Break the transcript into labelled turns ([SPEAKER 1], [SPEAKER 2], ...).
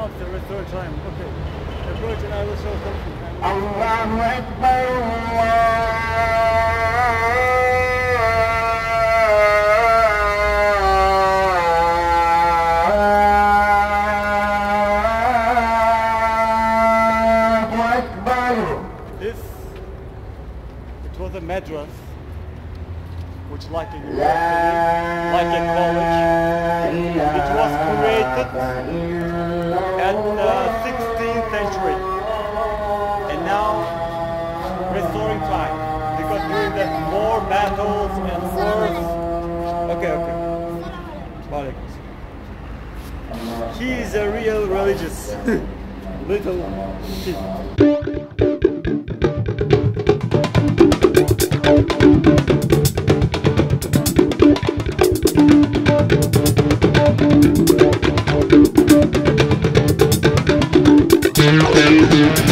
[SPEAKER 1] after the third time. Okay. The Virgin, I
[SPEAKER 2] was so
[SPEAKER 1] confused. it was a Madras, which like a
[SPEAKER 2] university,
[SPEAKER 1] like a college, it was created battles and wars. Okay, okay. He is a real religious little kid.